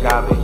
agave.